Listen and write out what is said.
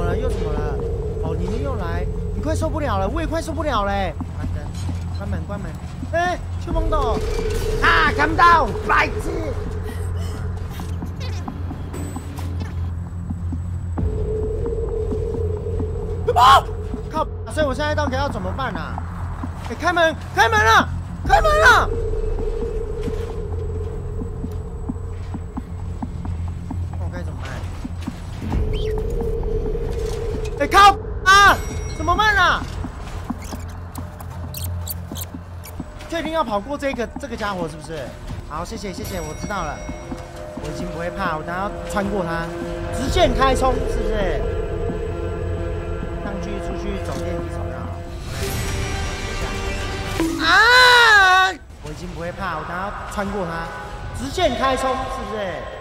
么了？又怎么了？哦，你们又来，你快受不了了，我也快受不了嘞！关灯，关门，关门。哎，秋梦豆，啊，看不到，白痴！啊！靠！所以我现在到底要怎么办啊？哎，开门，开门了，开门了！我该怎么办？哎，靠！啊！怎么办啊？确定要跑过这个这个家伙是不是？好，谢谢谢谢，我知道了，我已经不会怕，我等下穿过它，直线开冲，是不是？上去出去走电梯走就好。啊！我已经不会怕，我等下穿过它，直线开冲，是不是？